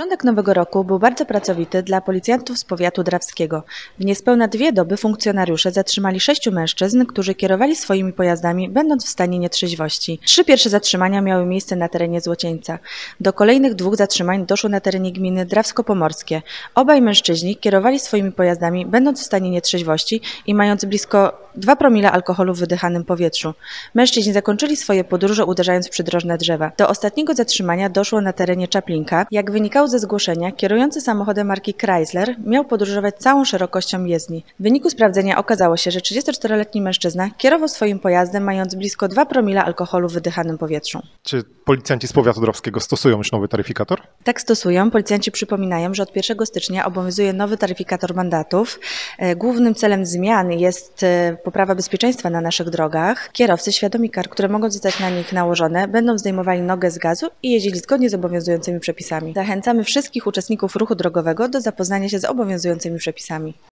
Początek nowego roku był bardzo pracowity dla policjantów z powiatu drawskiego. W niespełna dwie doby funkcjonariusze zatrzymali sześciu mężczyzn, którzy kierowali swoimi pojazdami, będąc w stanie nietrzeźwości. Trzy pierwsze zatrzymania miały miejsce na terenie Złocieńca. Do kolejnych dwóch zatrzymań doszło na terenie gminy Drawsko-Pomorskie. Obaj mężczyźni kierowali swoimi pojazdami, będąc w stanie nietrzeźwości i mając blisko 2 promile alkoholu w wydychanym powietrzu. Mężczyźni zakończyli swoje podróże uderzając w przydrożne drzewa. Do ostatniego zatrzymania doszło na terenie Czaplinka. Jak wynikało ze zgłoszenia, kierujący samochodem marki Chrysler miał podróżować całą szerokością jezdni. W wyniku sprawdzenia okazało się, że 34-letni mężczyzna kierował swoim pojazdem mając blisko 2 promile alkoholu w wydychanym powietrzu. Czy policjanci z powiatu drawskiego stosują już nowy taryfikator? Tak stosują. Policjanci przypominają, że od 1 stycznia obowiązuje nowy taryfikator mandatów. E, Głównym celem zmian jest e, poprawa bezpieczeństwa na naszych drogach. Kierowcy świadomi kar, które mogą zostać na nich nałożone, będą zdejmowali nogę z gazu i jeździli zgodnie z obowiązującymi przepisami. Zachęcamy wszystkich uczestników ruchu drogowego do zapoznania się z obowiązującymi przepisami.